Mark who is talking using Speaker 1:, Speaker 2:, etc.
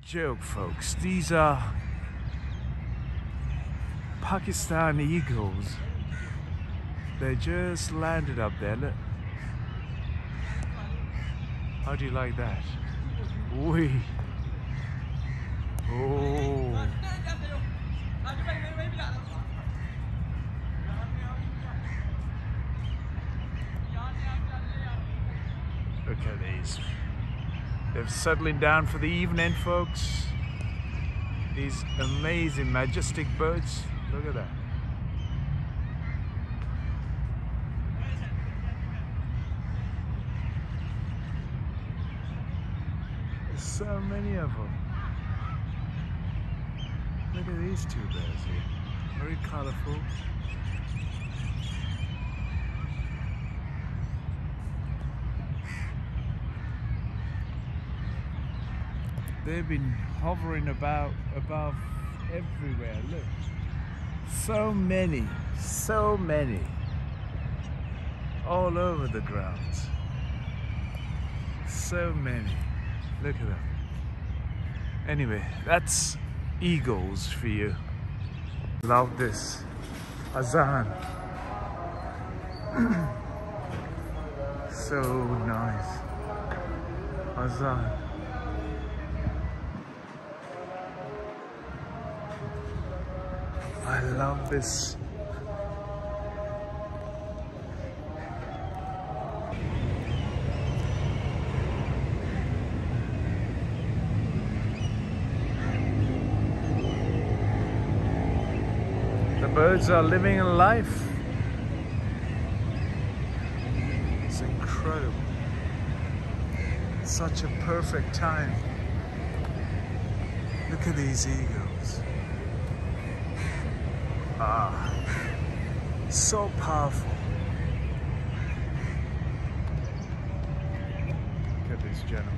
Speaker 1: joke, folks. These are Pakistan eagles. They just landed up there. Look. How do you like that? Wee. Oh. Look at these. They're settling down for the evening, folks. These amazing, majestic birds. Look at that. There's so many of them. Look at these two bears here. Very colorful. They've been hovering about above everywhere. Look. So many, so many. All over the grounds. So many. Look at them. Anyway, that's eagles for you. Love this. Azan. so nice. Azan. I love this. The birds are living a life. It's incredible. Such a perfect time. Look at these eagles. Ah, so powerful. Look at this gentleman.